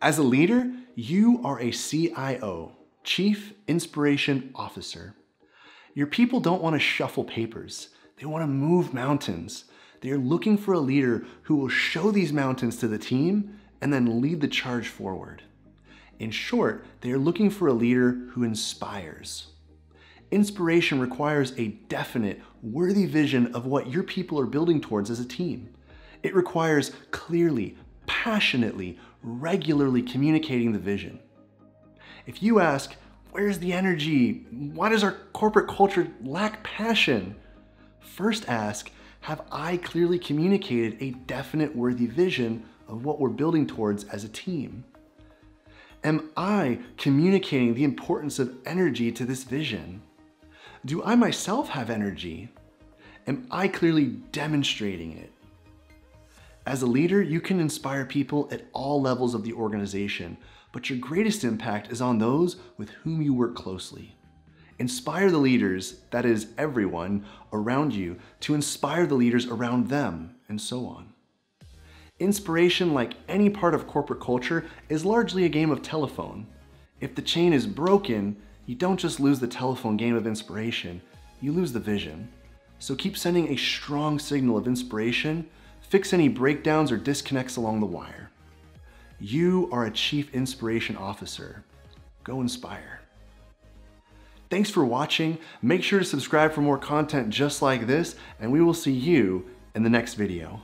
As a leader, you are a CIO, Chief Inspiration Officer. Your people don't want to shuffle papers. They want to move mountains. They are looking for a leader who will show these mountains to the team and then lead the charge forward. In short, they are looking for a leader who inspires. Inspiration requires a definite, worthy vision of what your people are building towards as a team. It requires clearly, passionately, regularly communicating the vision. If you ask, where's the energy? Why does our corporate culture lack passion? First ask, have I clearly communicated a definite worthy vision of what we're building towards as a team? Am I communicating the importance of energy to this vision? Do I myself have energy? Am I clearly demonstrating it? As a leader, you can inspire people at all levels of the organization, but your greatest impact is on those with whom you work closely. Inspire the leaders, that is everyone, around you to inspire the leaders around them, and so on. Inspiration, like any part of corporate culture, is largely a game of telephone. If the chain is broken, you don't just lose the telephone game of inspiration, you lose the vision. So keep sending a strong signal of inspiration, fix any breakdowns or disconnects along the wire. You are a Chief Inspiration Officer. Go inspire. Thanks for watching. Make sure to subscribe for more content just like this, and we will see you in the next video.